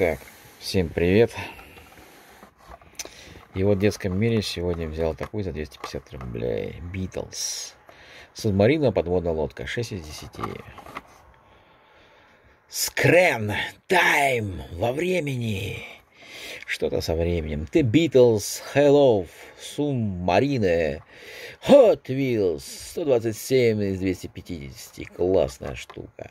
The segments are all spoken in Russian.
Так, всем привет. И вот в детском мире сегодня взял такую за 250 рублей. Beatles. Субмарина, подводная лодка. 6 из 10. Скрен. Тайм. Во времени. Что-то со временем. The Beatles. Hello. Субмарина. Hot Wheels. 127 из 250. Классная штука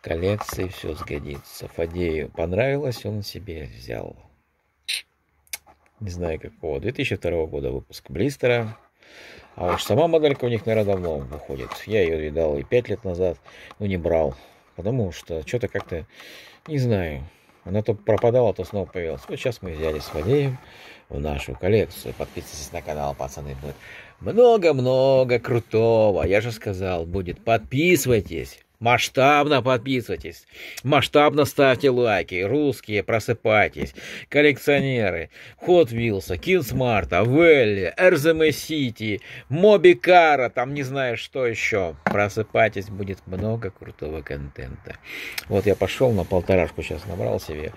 коллекции все сгодится. Фадею понравилось, он себе взял. Не знаю какого. 2002 года выпуск Блистера. А уж сама моделька у них, наверное, давно выходит. Я ее видал и 5 лет назад, но не брал. Потому что что-то как-то, не знаю, она то пропадала, то снова появилась. Вот сейчас мы взяли с Вадеем в нашу коллекцию. Подписывайтесь на канал, пацаны. Будет много-много крутого. Я же сказал, будет. Подписывайтесь. Масштабно подписывайтесь, масштабно ставьте лайки, русские, просыпайтесь, коллекционеры, Hot Wheels, Кинсмарта, Велли, RZM City, Мобикара, там не знаю что еще, просыпайтесь, будет много крутого контента. Вот я пошел на полторашку, сейчас набрал себе,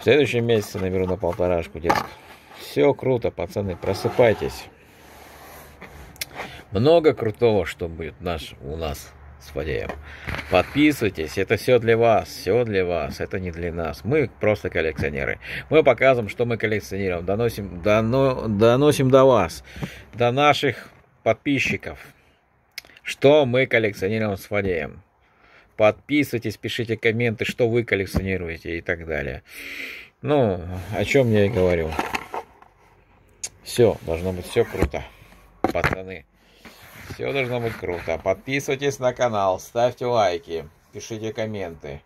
в следующем месяце наберу на полторашку, детка. Все круто, пацаны, просыпайтесь. Много крутого, что будет наш, у нас с Фадеем. Подписывайтесь, это все для вас, все для вас, это не для нас. Мы просто коллекционеры. Мы показываем, что мы коллекционируем, доносим, доно, доносим до вас, до наших подписчиков, что мы коллекционируем с Фадеем. Подписывайтесь, пишите комменты, что вы коллекционируете и так далее. Ну, о чем я и говорю. Все, должно быть все круто, пацаны. Все должно быть круто. Подписывайтесь на канал, ставьте лайки, пишите комменты.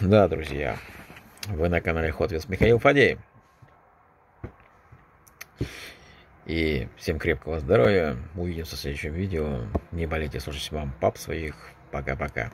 Да, друзья, вы на канале Hot Wheels Михаил Фадей. И всем крепкого здоровья. Увидимся в следующем видео. Не болейте, слушайте вам пап своих. Пока-пока.